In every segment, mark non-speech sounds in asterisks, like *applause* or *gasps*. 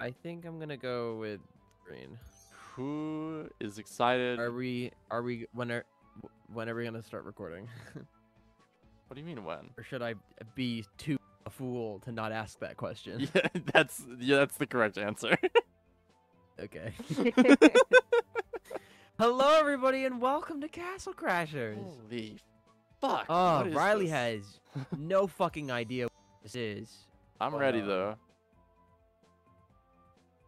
I think I'm gonna go with green. Who is excited? Are we? Are we? When are? When are we gonna start recording? *laughs* What do you mean when? or should I be too a fool to not ask that question? *laughs* Yeah, that's yeah, that's the correct answer. *laughs* Okay. Hello, everybody, and welcome to Castle Crashers. Holy fuck! Oh, Riley this? has no fucking idea what this is. I'm ready uh, though.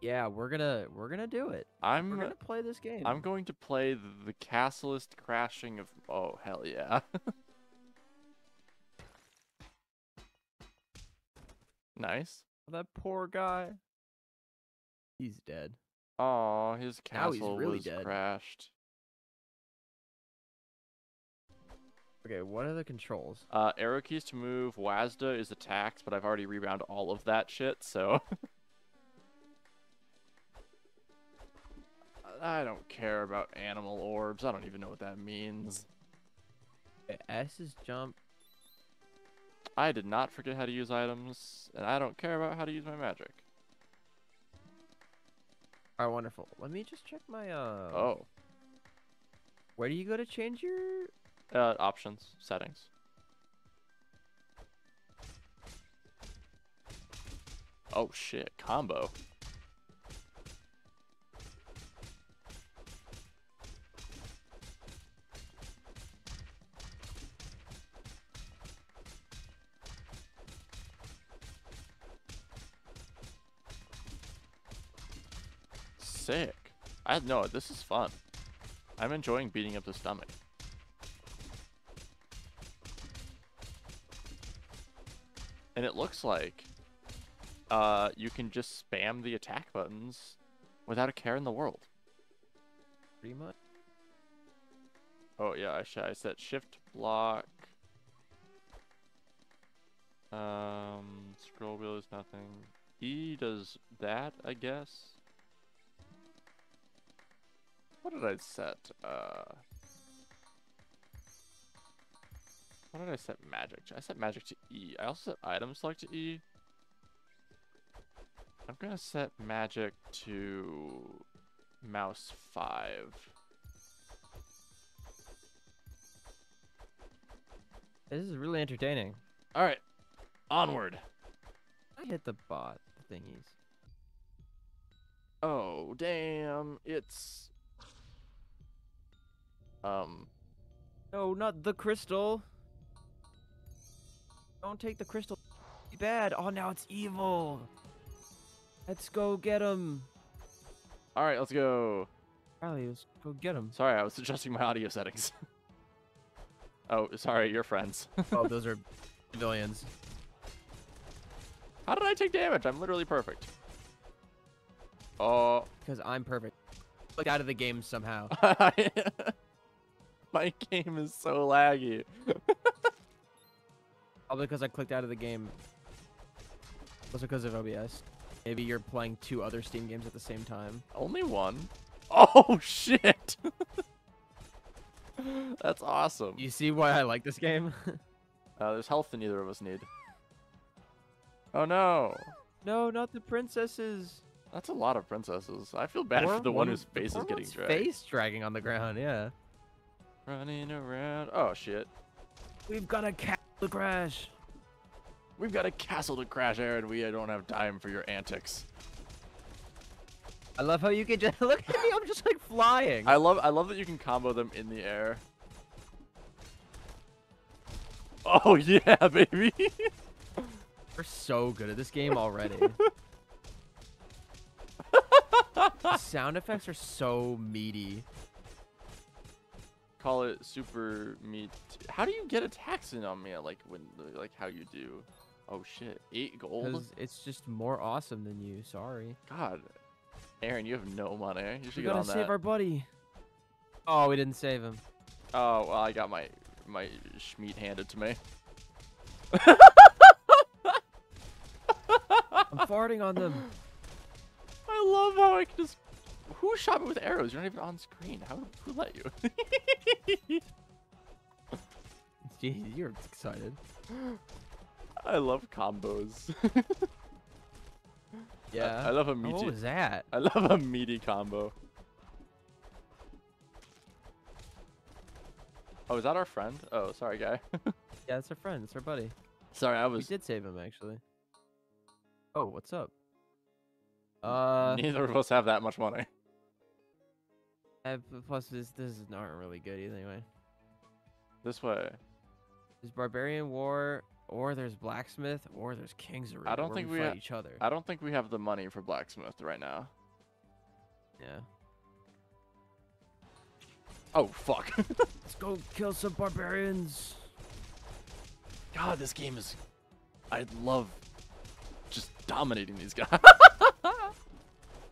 Yeah, we're gonna we're gonna do it. I'm We're gonna play this game. I'm going to play the, the Castlist crashing of. Oh hell yeah! *laughs* nice. that poor guy. He's dead. Oh, his castle really was dead. crashed. Okay, what are the controls? Uh, arrow keys to move. Wazda is attacked, but I've already rebound all of that shit, so. *laughs* I don't care about animal orbs. I don't even know what that means. S is jump. I did not forget how to use items, and I don't care about how to use my magic. All right, wonderful. Let me just check my uh. Oh. Where do you go to change your? Uh, options, settings. Oh shit, combo. Sick. I no, this is fun. I'm enjoying beating up the stomach. And it looks like uh, you can just spam the attack buttons without a care in the world. Pretty much. Oh yeah, I, sh- I set shift block. Um, scroll wheel is nothing. E does that, I guess. What did I set? Uh, what did I set magic to? I set magic to E. I also set item select to E. I'm gonna set magic to mouse 5. This is really entertaining. Alright, onward. I hit the bot thingies. Oh, damn, it's... Um, No, not the crystal. Don't take the crystal. Be Bad. Oh, now it's evil. Let's go get him. alright, let's go. Riley, let's go get him. Sorry, I was adjusting my audio settings. *laughs* oh, sorry, your friends. oh, *laughs* those are civilians. How did I take damage? I'm literally perfect. Oh, Because I'm perfect. Look out of the game somehow. *laughs* *laughs* my game is so laggy. *laughs* Probably because I clicked out of the game. Also because of OBS. Maybe you're playing two other Steam games at the same time. Only one. *laughs* Oh, shit. That's awesome. You see why I like this game? Uh, there's health that neither of us need. Oh no. no, not the princesses. That's a lot of princesses. I feel bad Or for the one whose face is getting dragged. Face dragging on the ground, yeah. Running around. Oh shit. We've got a cat to crash. We've got a castle to crash, Erin. We don't have time for your antics. I love how you can just *laughs* look at me. I'm just like flying. I love I love that you can combo them in the air. Oh *laughs* yeah, baby. *laughs* We're so good at this game already. the sound effects are so meaty. Call it super meat. How do you get a in on me? Like when like how you do? Oh shit. 8 gold? It's just more awesome than you. Sorry. God. Erin, you have no money. You should We get gotta on save our buddy. Oh, we didn't save him. Oh, well, I got my my schmeat handed to me. I'm farting on them. *gasps* I love how I can just. Who shot me with arrows? You're not even on screen. How? Who let you? *laughs* Gee, you're excited. I love combos. *laughs* Yeah. I, love a meaty. what was that? I love a meaty combo. Oh, is that our friend? Oh, sorry, guy. *laughs* Yeah, it's our friend. It's our buddy. sorry, I We was. did save him actually. Oh, what's up? Uh, Neither of us have that much money. p- plus this this is not really good either anyway. This way. There's barbarian war, or there's blacksmith, or there's kings arena. I don't think we we fight ha- each other. I don't think we have the money for blacksmith right now. Yeah. Oh fuck! *laughs* Let's go kill some barbarians. God, this game is. I love just dominating these guys. *laughs*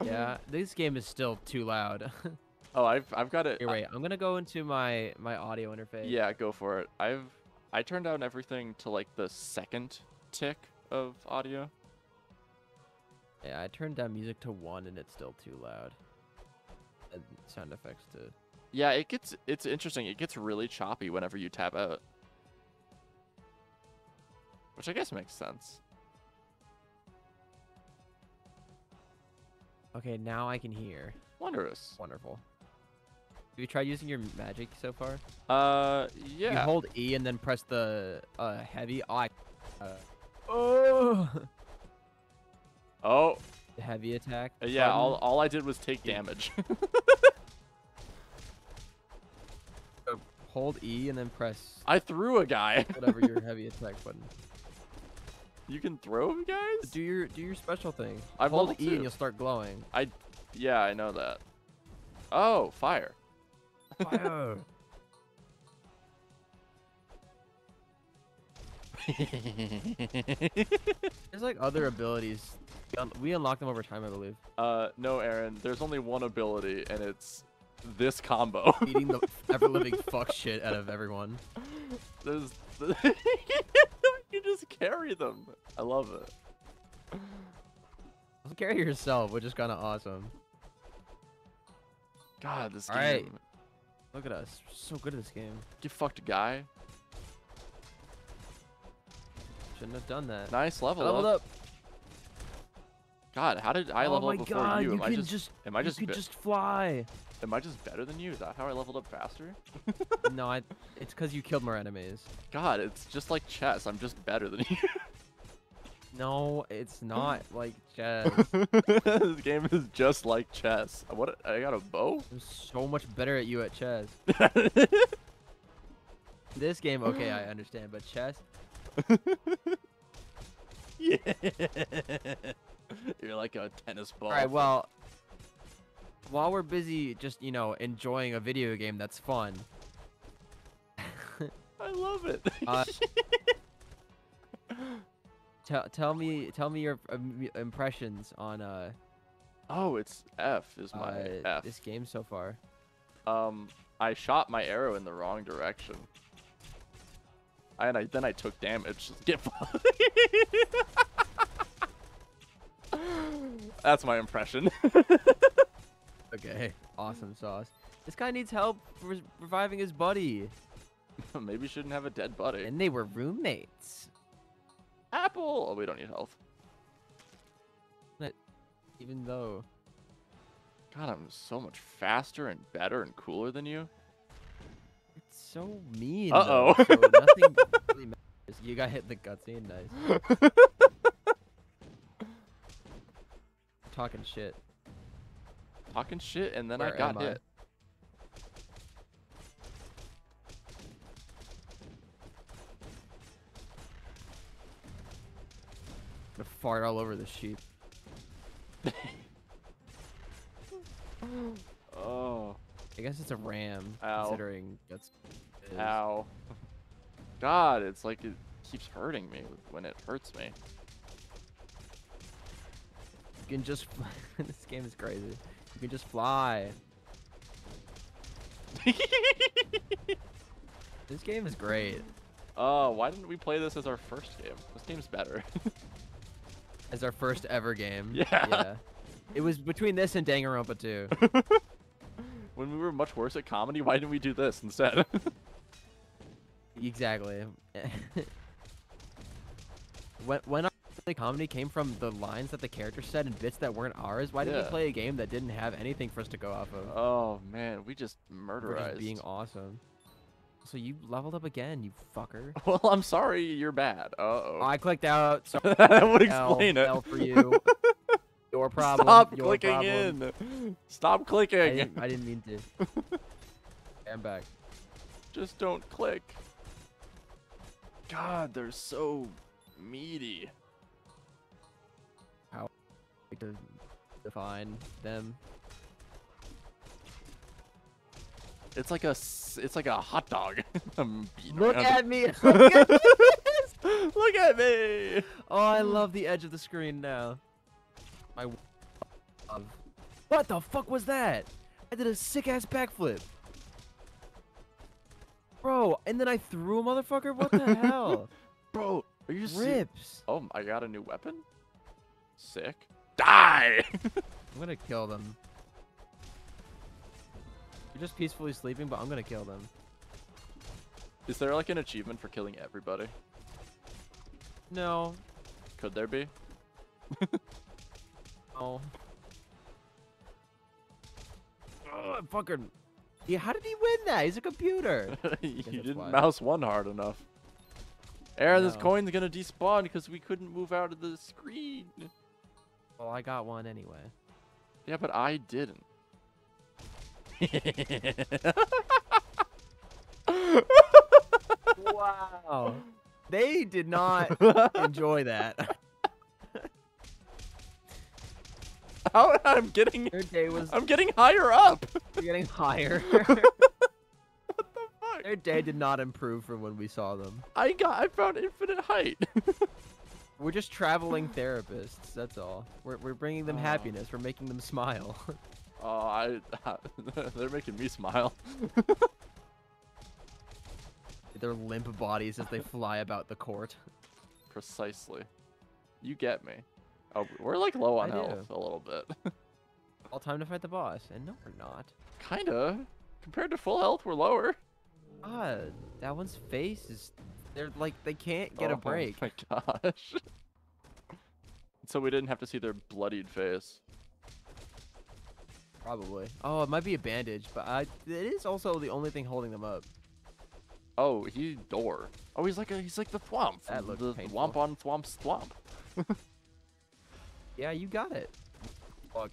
Yeah, this game is still too loud. *laughs* oh, I've I've got it. Here, wait. I'm gonna go into my my audio interface. Yeah, go for it. I've I turned down everything to like the second tick of audio. Yeah, I turned down music to one, and it's still too loud. And sound effects to. Yeah, it gets it's interesting. It gets really choppy whenever you tap out. Which I guess makes sense. Okay, now I can hear. Wondrous. Wonderful. Have you tried using your magic so far? Uh yeah. You hold E and then press the uh, heavy. Oh, I, uh, oh, Oh, the heavy attack. uh, yeah, all button. all I did was take damage. *laughs* *laughs* Hold E and then press I threw a guy. *laughs* whatever your heavy attack button. you can throw guys? Do your do your special thing. I'm hold E two. and you'll start glowing. I, yeah, I know that. Oh, fire. Fire. *laughs* There's like other abilities. We unlock them over time, I believe. uh, no, Erin. There's only one ability, and it's this combo. *laughs* Eating the *laughs* ever living fuck shit out of everyone. There's you just carry them. I love it. Carry yourself, which is kind of awesome. God, this All game. right. Look at us, We're so good at this game. You fucked a guy. Shouldn't have done that. Nice level Leveled up. up. God, how did I oh level up before god, you? you Am I can just, just am I you just could be- just fly. am I just better than you? Is that how I leveled up faster? *laughs* no, I, it's because you killed more enemies. God, it's just like chess. I'm just better than *laughs* you. No, it's not *laughs* like chess. this game is just like chess. What? I got a bow? I'm so much better at you at chess. *laughs* This game, okay, I *gasps* understand, but chess, *laughs* yeah. You're like a tennis ball. All right, well, while we're busy just, you know, enjoying a video game that's fun, I love it. Uh, tell tell me tell me your um, impressions on uh, oh, it's F is my uh F. this game so far. Um, I shot my arrow in the wrong direction. And I then I took damage. *laughs* Get That's my impression. *laughs* Okay, awesome sauce. This guy needs help re- reviving his buddy, *laughs* Maybe shouldn't have a dead buddy. and they were roommates. Apple. Oh, we don't need health. Even though, God, I'm so much faster and better and cooler than you. it's so mean. Uh-oh. so *laughs* nothing really matters. You got hit the cutscene, nice. *laughs* Talking shit. Talking shit, and then Where I got hit. Fart all over the sheep. Oh, I guess it's a ram, Ow. considering that's. ow. God, it's like it keeps hurting me when it hurts me. You can just. *laughs* this game is crazy. You can just fly. *laughs* This game is great. Oh, why didn't we play this as our first game? This game's better. *laughs* As our first ever game. *laughs* Yeah. Yeah. It was between this and Danganronpa 2. *laughs* when we were much worse at comedy, why didn't we do this instead? *laughs* exactly. when when the comedy came from the lines that the character said and bits that weren't ours. Why did we play a game that didn't have anything for us to go off of? Oh man, we just murderized. just being awesome. So you leveled up again, you fucker. *laughs* Well, I'm sorry, you're bad. Uh oh. I clicked out. So *laughs* that would L, explain it. L for you. *laughs* Your problem. Stop your clicking problem. in. Stop I clicking. didn't, I didn't mean to. I'm back. Just don't click. God, they're so meaty. Like to define them. It's like a it's like a hot dog. *laughs* Look around *laughs* *laughs* at me. it. Look at me. Oh, I love the edge of the screen now. My. What the fuck was that? I did a sick ass backflip. Bro, and then I threw a motherfucker? What the hell? Bro, are you Rips. Oh, I got a new weapon. Sick. Die. I'm gonna kill them. You're just peacefully sleeping, but I'm gonna kill them. Is there like an achievement for killing everybody? No. Could there be? *laughs* No. Oh, fucker. Yeah, how did he win that? He's a computer. *laughs* you didn't why. mouse one hard enough. Erin, this No. coin's gonna despawn because we couldn't move out of the screen. well, I got one anyway. Yeah, but I didn't. Wow. They did not enjoy that. *laughs* How I'm getting Their day was I'm getting higher up. getting higher. *laughs* what the fuck? Their day did not improve from when we saw them. I got I found infinite height. *laughs* We're just traveling therapists. That's all. We're, we're bringing them Oh. happiness. We're making them smile. Oh, I *laughs* they're making me smile. *laughs* Their limp bodies as they fly about the court. Precisely. You get me. Oh, we're like low on I health do. a little bit. *laughs* All time to fight the boss. And no, we're not. Kinda. Compared to full health, we're lower. God, that one's face is. They're like, they can't get Oh a break. Oh my gosh. so we didn't have to see their bloodied face. Probably. Oh, it might be a bandage, but I, it is also the only thing holding them up. Oh, he door. Oh, he's like a he's like the thwomp. That from looked the painful. thwomp on thwomp's thwomp. *laughs* Yeah, you got it. Fuck.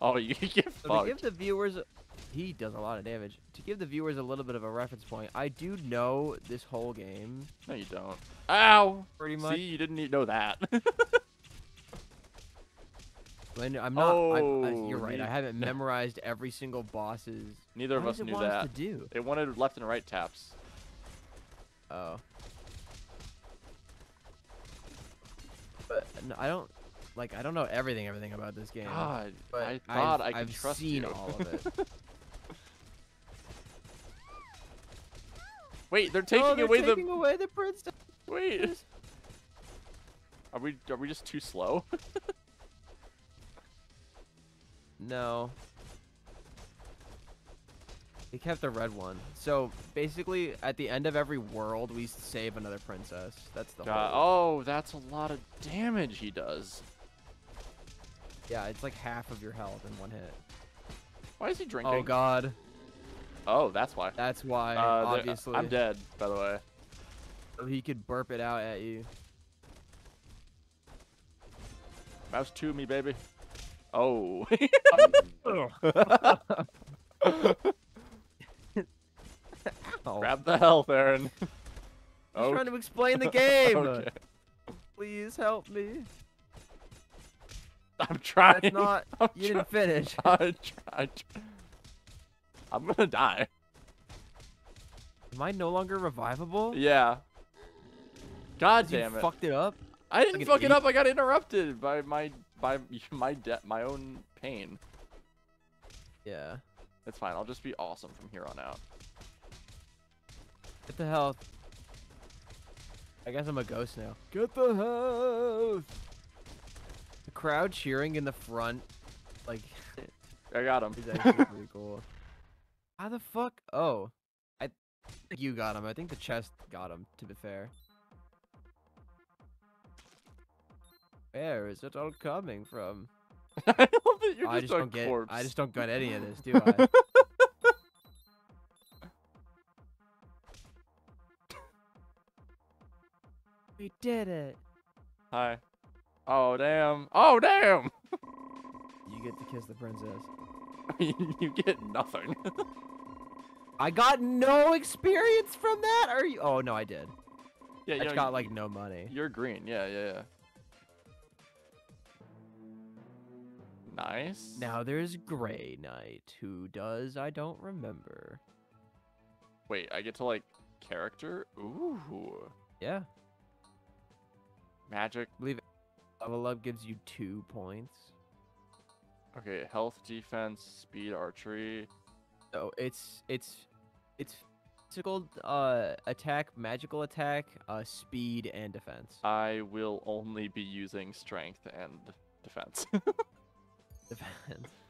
Oh, *laughs* you get So to give the viewers, he does a lot of damage. To give the viewers a little bit of a reference point, I do know this whole game No, you don't. Ow! pretty much. See, you didn't need know that. *laughs* When I'm not, I, I, Oh, you're right. I haven't memorized every single boss's. Neither of us knew want us that. to do? It wanted left and right taps. Oh. But I don't, like, I don't know everything, everything about this game. God, but I thought I've, I could I've trust seen you. all of it. *laughs* Wait, they're oh, taking they're away taking the. away the princess. Wait. Are we are we just too slow? *laughs* No. They kept the red one. So basically, at the end of every world, we save another princess. That's the God, whole. oh, that's a lot of damage he does. Yeah, it's like half of your health in one hit. Why is he drinking? Oh god, Oh, that's why. that's why. Uh, obviously, I'm dead, by the way. So he could burp it out at you. Mouse to me, baby. Oh. Ow. Grab the health, Erin. I'm Oh, trying to explain the game. okay. Please help me. I'm trying. That's not. I'm You didn't finish. I tr- I'm gonna die. Am I no longer revivable? Yeah. God 'Cause you damn it. fucked it up. I didn't like fuck it up. I got interrupted by my by *laughs* my debt, my own pain. Yeah. It's fine. I'll just be awesome from here on out. Get the health. I guess I'm a ghost now. Get the health. The crowd cheering in the front, like, *laughs* I got him. is actually pretty *laughs* cool. How the fuck? Oh, I think you got him. I think the chest got him. To be fair. Where is it all coming from? *laughs* I love that you're I just, just a don't get. corpse. I just don't get any of this, do I? *laughs* we did it. Hi. Oh damn. Oh damn. You get to kiss the princess. *laughs* you get nothing. I got no experience from that. Are you? Oh no, I did. yeah, I you just know, got like no money. You're green. Yeah, yeah, yeah. Nice. Now there's Gray Knight. Who does? I don't remember. Wait, I get to like character. Ooh. Yeah, Magic. I believe level up gives you two points. Okay, health, defense, speed, archery. So it's it's it's physical uh attack, magical attack, uh speed and defense. I will only be using strength and defense. *laughs* defense. *laughs*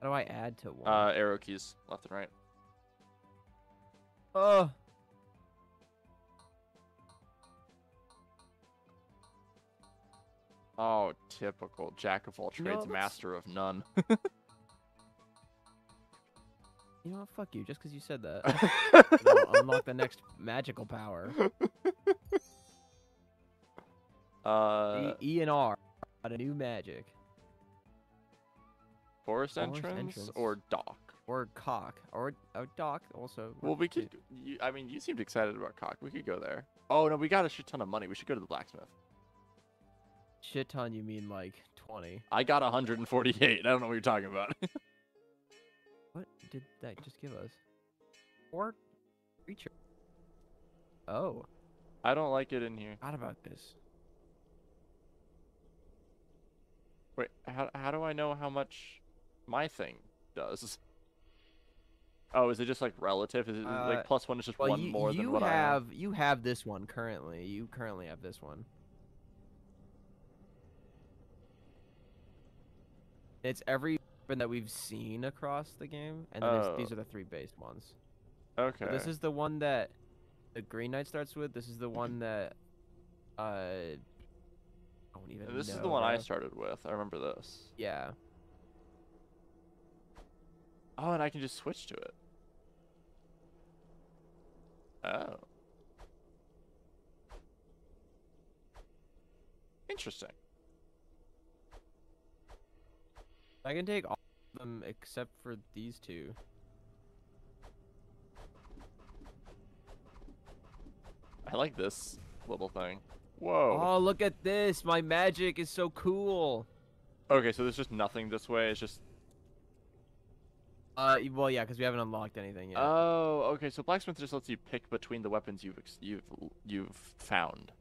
How do I add to one? uh, arrow keys, left and right. oh. Oh, typical jack of all trades, let's- master of none. *laughs* You know what? Fuck you. Just because you said that. *laughs* I'll unlock the next magical power. Uh, e, e and R. Got a new magic. forest, forest entrance, entrance. or dock. Or cock. Or a dock also. Well, we could. You, I mean, you seemed excited about cock. We could go there. Oh no, we got a shit ton of money. We should go to the blacksmith. Shit ton, you mean like 20. I got 148. I don't know what you're talking about. *laughs* What did that just give us? Or creature. Oh, I don't like it in here. forgot about this. Wait, how how do I know how much my thing does? Oh, is it just like relative? Is it Uh, like plus one is just Well, one you, more you than what have you have this one currently. You currently have this one. It's every weapon that we've seen across the game, and then there's- these Oh. are the three based ones. Okay. So this is the one that the Green Knight starts with. This is the one that uh, I don't even. This is the know, one I started with. I remember this. Yeah. Oh, and I can just switch to it. Oh. Interesting. I can take all of them except for these two. I like this little thing. Whoa. Oh, look at this! My magic is so cool. Okay, so there's just nothing this way. It's just. Uh, well, yeah, because we haven't unlocked anything yet. Oh, okay. So blacksmith just lets you pick between the weapons you've ex- you've you've found.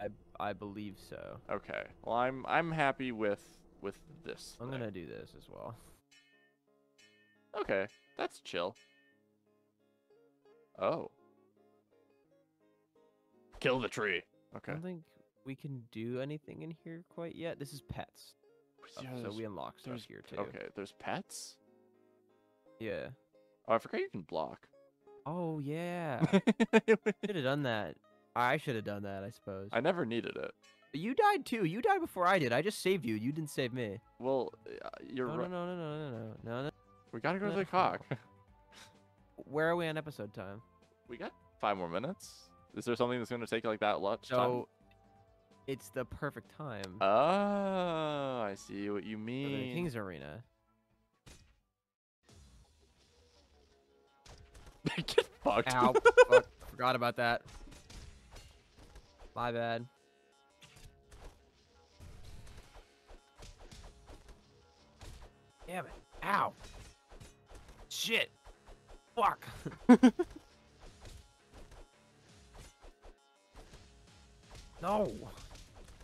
I I believe so. Okay. Well, I'm I'm happy with with this. I'm thing. gonna do this as well. Okay, that's chill. Oh. Kill the tree. I don't think we can do anything in here quite yet. This is pets, Yeah, so we unlock stuff here too. Okay, there's pets. Yeah. Oh, I forgot you can block. Oh yeah. *laughs* should have done that. I should have done that, I suppose. I never needed it. You died too. You died before I did. I just saved you. You didn't save me. Well, uh, you're No, right. no, no, no, no, no, no, no, no. We gotta go to no. the cock. *laughs* Where are we on episode time? we got five more minutes. Is there something that's gonna take like that much time? So, it's the perfect time Oh, I see what you mean. King's Arena. *laughs* Get fucked. Ow. *laughs* fuck, forgot about that. My bad. Damn it. Ow. Shit. Fuck. *laughs* no.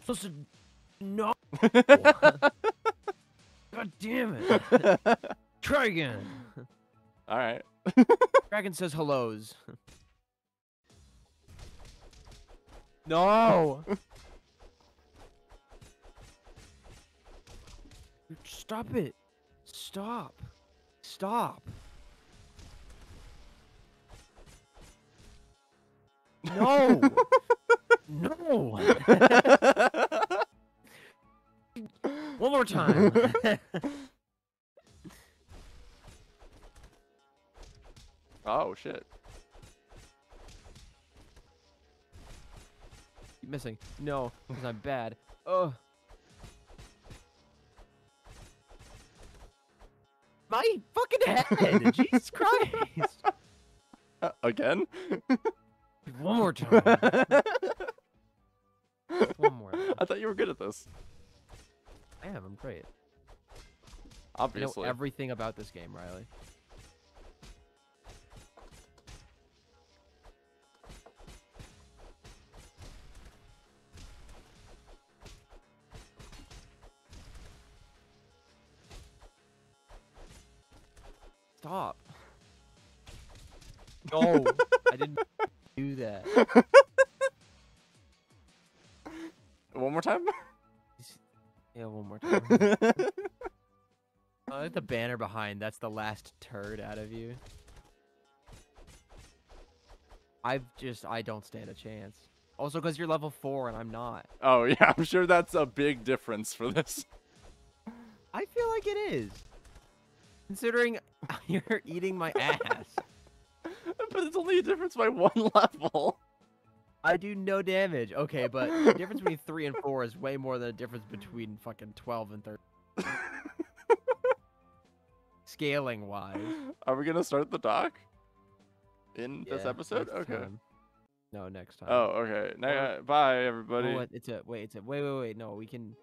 Supposed to. No. *laughs* God damn it. *laughs* Try again. All right. *laughs* Dragon says hellos. no. Stop it. Stop. Stop. No. *laughs* One more time. oh shit. Keep missing. No, because I'm bad. Oh. My fucking head! *laughs* Jesus Christ! Uh, again? One more time. *laughs* *laughs* One more. I thought you were good at this. I am. I'm great. Obviously. I know everything about this game, Riley. Stop. No, *laughs* I didn't do that. *laughs* more time? *laughs* Yeah, one more time. I like the banner behind. That's the last turd out of you. I've just, I don't stand a chance. Also, because you're level four and I'm not. oh *laughs* yeah, I'm sure that's a big difference for this. I feel like it is. Considering *laughs* you're eating my ass. but it's only a difference by one level. I do no damage. Okay, but the difference between *laughs* three and four is way more than the difference between fucking 12 and 13. *laughs* Scaling wise. Are we gonna start the doc? In this episode? Okay. time. No, next time. Oh, okay. Now, bye Oh, everybody. what? It's a wait. It's a wait. Wait. Wait. No, we can.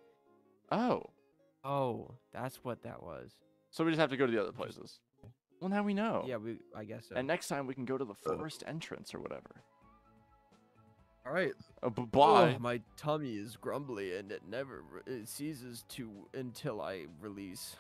Oh, Oh, that's what that was. so we just have to go to the other places. Well, now we know. Yeah, we. I guess so. And next time we can go to the forest entrance or whatever. All right. Uh, oh, b- bye. Oh, my tummy is grumbly and it never it ceases to until I release.